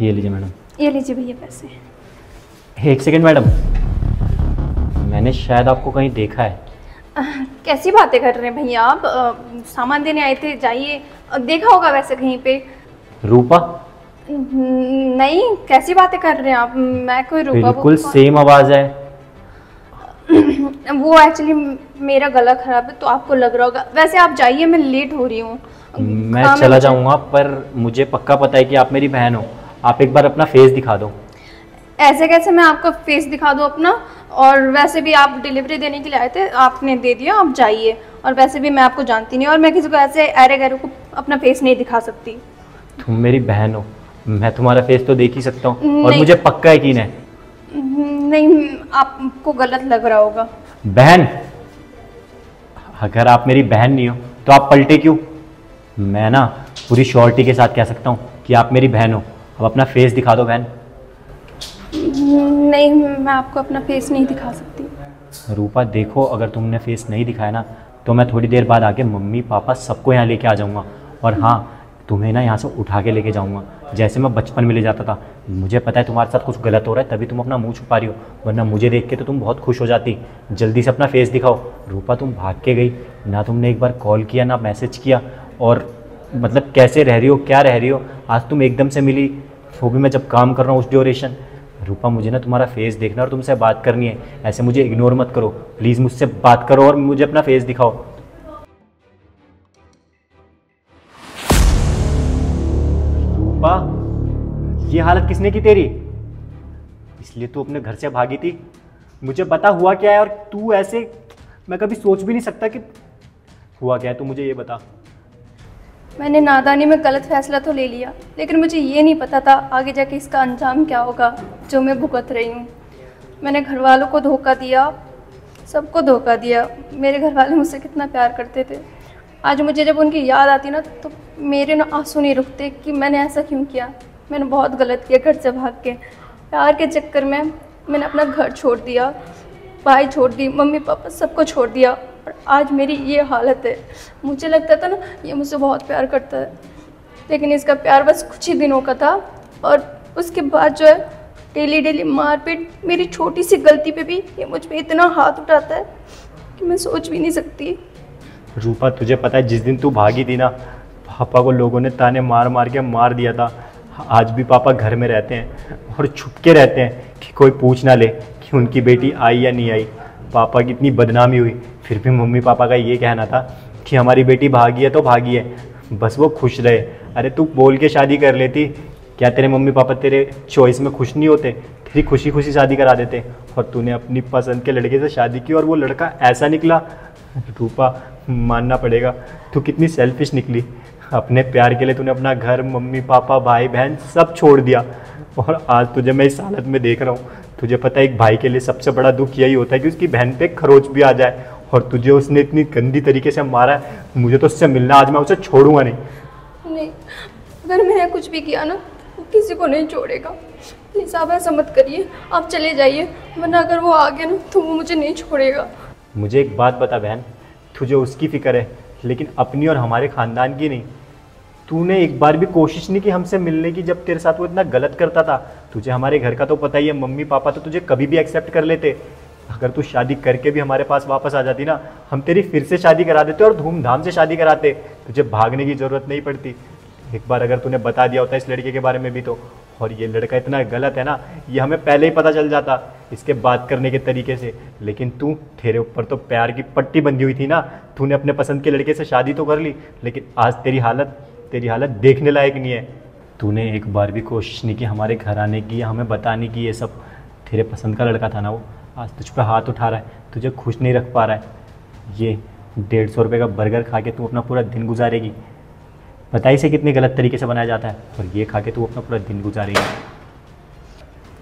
ये लीजिए मैडम। ये लीजिए भैया पैसे। एक सेकंड मैडम। मैंने शायद आपको कहीं देखा है। आह, कैसी बातें कर रहे हैं भैया आप? अ, सामान देने आए थे जाइए। देखा होगा वैसे कहीं पे। रूपा? नहीं कैसी बातें कर रहे हैं आप? मैं कोई रूपा बिल्कुल सेम आवाज़ है। वो एक्चुअली मेरा गला खराब है तो आपको लग रहा होगा। वैसे आप जाइए मैं लेट हो रही हूँ। मैं चला जाऊँगा पर मुझे पक्का पता है कि आप मेरी बहन हो। आप एक बार अपना फेस दिखा दो। ऐसे कैसे मैं आपको फेस दिखा दूँ अपना? और वैसे भी आप डिलीवरी देने के लिए आए थे आपने दे दिया आप जाइए। और वैसे भी मैं आपको जानती नहीं और मैं किसी को ऐसे अरे गैरों को अपना फेस नहीं दिखा सकती। तुम मेरी बहन हो। मैं तुम्हारा फेस तो देख ही सकता हूँ। और मुझे पक्का यकीन है। नहीं आपको गलत लग रहा होगा। बहन अगर आप मेरी बहन नहीं हो तो आप पलटे क्यों? मैं ना पूरी श्योरिटी के साथ कह सकता हूँ कि आप मेरी बहन हो। अब अपना फेस दिखा दो बहन। नहीं मैं आपको अपना फेस नहीं दिखा सकती। रूपा देखो अगर तुमने फेस नहीं दिखाया ना तो मैं थोड़ी देर बाद आके मम्मी पापा सबको यहाँ लेके आ जाऊँगा। और हाँ तुम्हें ना यहाँ से उठा के लेके जाऊँगा। जैसे मैं बचपन में ले जाता था। मुझे पता है तुम्हारे साथ कुछ गलत हो रहा है तभी तुम अपना मुँह छुपा रही हो। वरना मुझे देख के तो तुम बहुत खुश हो जाती। जल्दी से अपना फेस दिखाओ। रूपा तुम भाग के गई। ना तुमने एक बार कॉल किया ना मैसेज किया। और मतलब कैसे रह रही हो, क्या रह रही हो, आज तुम एकदम से मिली, वो भी मैं जब काम कर रहा हूँ उस ड्यूरेशन रूपा मुझे ना तुम्हारा फेस देखना और तुमसे बात करनी है, ऐसे मुझे इग्नोर मत करो प्लीज़ मुझसे बात करो और मुझे अपना फेस दिखाओ। रूपा, ये हालत किसने की तेरी? इसलिए तू अपने घर से भागी थी। मुझे बता हुआ क्या है और तू ऐसे, मैं कभी सोच भी नहीं सकता कि हुआ क्या है, तू मुझे ये बता। मैंने नादानी में गलत फैसला तो ले लिया, लेकिन मुझे ये नहीं पता था आगे जाके इसका अंजाम क्या होगा, जो मैं भुगत रही हूँ। मैंने घर वालों को धोखा दिया, सबको धोखा दिया। मेरे घर वाले मुझसे कितना प्यार करते थे। आज मुझे जब उनकी याद आती ना तो मेरे ना आँसू नहीं रुकते कि मैंने ऐसा क्यों किया। मैंने बहुत गलत किया घर से भाग के। प्यार के चक्कर में मैंने अपना घर छोड़ दिया, भाई छोड़ दी, मम्मी पापा सबको छोड़ दिया। आज मेरी ये हालत है। मुझे लगता था ना, ये मुझसे बहुत प्यार करता है। लेकिन इसका प्यार बस कुछ ही दिनों का था और उसके बाद जो है, डेली डेली मारपीट मेरी छोटी सी गलती पे भी ये मुझ पे इतना हाथ उठाता है कि मैं सोच भी नहीं सकती। रूपा, तुझे पता है, जिस दिन तू भागी थी ना, पापा को लोगों ने ताने मार मार के मार दिया था। आज भी पापा घर में रहते हैं और छुप के रहते हैं कि कोई पूछ ना ले कि उनकी बेटी आई या नहीं आई। पापा की इतनी बदनामी हुई फिर भी मम्मी पापा का ये कहना था कि हमारी बेटी भागी है तो भागी है। बस वो खुश रहे। अरे तू बोल के शादी कर लेती। क्या तेरे मम्मी पापा तेरे चॉइस में खुश नहीं होते? तेरी खुशी खुशी शादी करा देते। और तूने अपनी पसंद के लड़के से शादी की और वो लड़का ऐसा निकला। रूपा, मानना पड़ेगा, तू कितनी सेल्फिश निकली। अपने प्यार के लिए तूने अपना घर, मम्मी पापा भाई बहन सब छोड़ दिया। और आज तुझे मैं इस हालत में देख रहा हूँ। तुझे पता है एक भाई के लिए सबसे बड़ा दुख यही होता है कि उसकी बहन पे खरोच भी आ जाए। और तुझे उसने इतनी गंदी तरीके से मारा है मुझे तो उससे मिलना आज मैं उसे छोड़ूँगा नहीं। नहीं अगर मैंने कुछ भी किया ना वो किसी को नहीं छोड़ेगा। प्लीज़ आप ऐसा मत करिए आप चले जाइए वरना अगर वो आ गया ना तो वो मुझे नहीं छोड़ेगा। मुझे एक बात बता बहन तुझे उसकी फ़िक्र है लेकिन अपनी और हमारे ख़ानदान की नहीं। तूने एक बार भी कोशिश नहीं की हमसे मिलने की जब तेरे साथ वो इतना गलत करता था। तुझे हमारे घर का तो पता ही है मम्मी पापा तो तुझे कभी भी एक्सेप्ट कर लेते। अगर तू शादी करके भी हमारे पास वापस आ जाती ना, हम तेरी फिर से शादी करा देते और धूमधाम से शादी कराते। तुझे भागने की ज़रूरत नहीं पड़ती। एक बार अगर तूने बता दिया होता इस लड़के के बारे में भी तो। और ये लड़का इतना गलत है ना, ये हमें पहले ही पता चल जाता इसके बात करने के तरीके से। लेकिन तू, तेरे ऊपर तो प्यार की पट्टी बंधी हुई थी ना। तूने अपने पसंद के लड़के से शादी तो कर ली, लेकिन आज तेरी हालत तेरी हालत देखने लायक नहीं है। तूने एक बार भी कोशिश नहीं की हमारे घर आने की या हमें बताने की, ये सब तेरे पसंद का लड़का था ना वो। आज तुझ पे हाथ उठा रहा है तुझे खुश नहीं रख पा रहा है। ये डेढ़ सौ रुपये का बर्गर खा के तू अपना पूरा दिन गुजारेगी। पता ही से कितने गलत तरीके से बनाया जाता है और ये खा के तू अपना पूरा दिन गुजारेगी।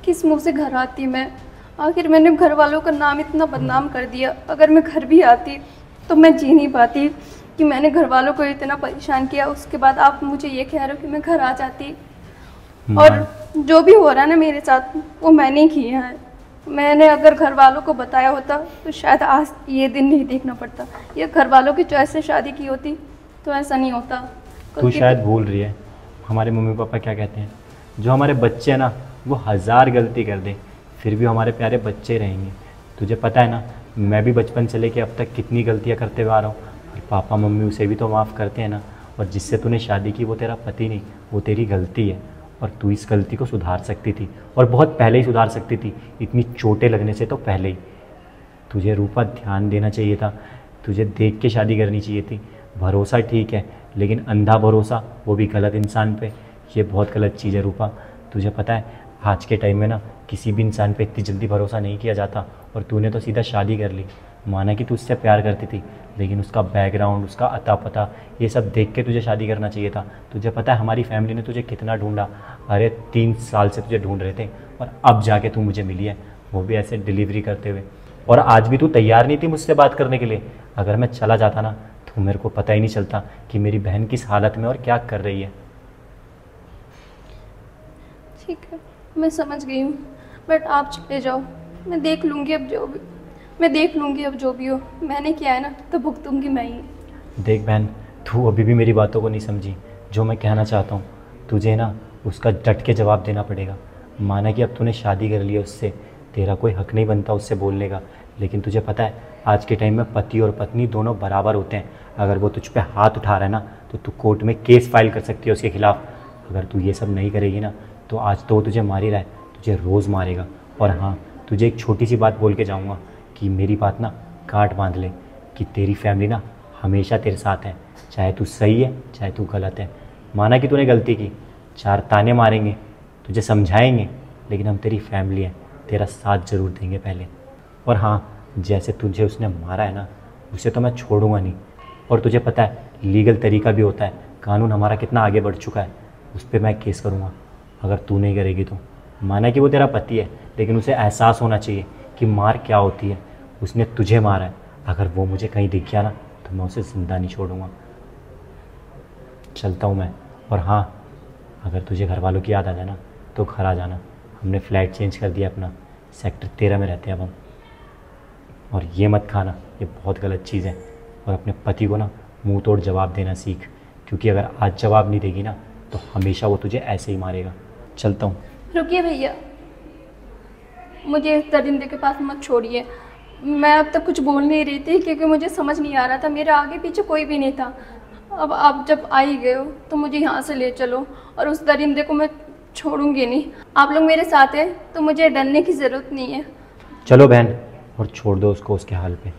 किस मुँह से घर आती मैं? आखिर मैंने घर वालों का नाम इतना बदनाम कर दिया। अगर मैं घर भी आती तो मैं जी नहीं पाती कि मैंने घर वालों को इतना परेशान किया। उसके बाद आप मुझे ये कह रहे हो कि मैं घर आ जाती। और जो भी हो रहा है ना मेरे साथ वो मैंने ही किया है। मैंने अगर घर वालों को बताया होता तो शायद आज ये दिन नहीं देखना पड़ता। ये घर वालों की चॉइस से शादी की होती तो ऐसा नहीं होता। तू शायद भूल रही है हमारे मम्मी पापा क्या कहते हैं? जो हमारे बच्चे हैं ना वो हज़ार गलती कर दें फिर भी हमारे प्यारे बच्चे रहेंगे। तुझे पता है ना मैं भी बचपन से लेके अब तक कितनी गलतियाँ करते हुए आ रहा हूँ और पापा मम्मी उसे भी तो माफ़ करते हैं ना और जिससे तूने शादी की वो तेरा पति नहीं वो तेरी गलती है। और तू इस गलती को सुधार सकती थी और बहुत पहले ही सुधार सकती थी। इतनी चोटें लगने से तो पहले ही। तुझे रूपा ध्यान देना चाहिए था। तुझे देख के शादी करनी चाहिए थी। भरोसा ठीक है, लेकिन अंधा भरोसा, वो भी गलत इंसान पे। ये बहुत गलत चीज़ है रूपा। तुझे पता है आज के टाइम में ना किसी भी इंसान पे इतनी जल्दी भरोसा नहीं किया जाता और तूने तो सीधा शादी कर ली। माना कि तू उससे प्यार करती थी, लेकिन उसका बैकग्राउंड उसका अता पता ये सब देख के तुझे शादी करना चाहिए था। तुझे पता है हमारी फैमिली ने तुझे कितना ढूंढा। अरे, तीन साल से तुझे ढूंढ रहे थे और अब जाके तू मुझे मिली है। वो भी ऐसे डिलीवरी करते हुए। और आज भी तू तैयार नहीं थी मुझसे बात करने के लिए। अगर मैं चला जाता ना तो मेरे को पता ही नहीं चलता कि मेरी बहन किस हालत में और क्या कर रही है। ठीक है। मैं समझ गई हूँ बट आप चले जाओ। मैं देख लूँगी अब जो भी, मैं देख लूँगी अब जो भी हो। मैंने किया है ना तो भुगतूँगी मैं ही। देख बहन, तू अभी भी मेरी बातों को नहीं समझी। जो मैं कहना चाहता हूँ, तुझे ना उसका डट के जवाब देना पड़ेगा। माना कि अब तूने शादी कर ली है उससे। तेरा कोई हक नहीं बनता उससे बोलने का। लेकिन तुझे पता है, आज के टाइम में पति और पत्नी दोनों बराबर होते हैं। अगर वो तुझ पे हाथ उठा रहा है ना तो तू कोर्ट में केस फ़ाइल कर सकती है उसके खिलाफ। अगर तू ये सब नहीं करेगी ना तो आज तो वो तुझे मार ही रहा है तुझे रोज़ मारेगा। और हाँ तुझे एक छोटी सी बात बोल के जाऊँगा कि मेरी बात ना गांठ बाँध ले, कि तेरी फैमिली ना हमेशा तेरे साथ है। चाहे तू सही है, चाहे तू गलत है। माना कि तूने गलती की, चार ताने मारेंगे, तुझे समझाएँगे, लेकिन हम तेरी फैमिली है, तेरा साथ ज़रूर देंगे पहले। और हाँ जैसे तुझे उसने मारा है ना, उसे तो मैं छोड़ूँगा नहीं। और तुझे पता है लीगल तरीका भी होता है, कानून हमारा कितना आगे बढ़ चुका है, उस पर मैं केस करूँगा। अगर तू नहीं करेगी तो। माना कि वो तेरा पति है, लेकिन उसे एहसास होना चाहिए कि मार क्या होती है। उसने तुझे मारा है। अगर वो मुझे कहीं दिख गया ना तो मैं उसे ज़िंदा नहीं छोड़ूँगा। चलता हूँ मैं। और हाँ अगर तुझे घर वालों की याद आ जाए ना तो घर आ जाना। हमने फ्लैट चेंज कर दिया अपना। सेक्टर तेरह में रहते हैं अब हम। और ये मत खाना, ये बहुत गलत चीज़ है। और अपने पति को ना, मुँह तोड़ जवाब देना सीख। क्योंकि अगर आज जवाब नहीं देगी ना तो हमेशा वो तुझे ऐसे ही मारेगा। चलता हूँ। रुकिए भैया। मुझे इस दरिंदे के पास मत छोड़िए। मैं अब तक कुछ बोल नहीं रही थी क्योंकि मुझे समझ नहीं आ रहा था। मेरे आगे पीछे कोई भी नहीं था। अब आप जब आ ही गए हो तो मुझे यहाँ से ले चलो और उस दरिंदे को मैं छोड़ूँगी नहीं। आप लोग मेरे साथ हैं तो मुझे डरने की ज़रूरत नहीं है। चलो बहन और छोड़ दो उसको उसके हाल पे।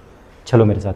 चलो मेरे साथ।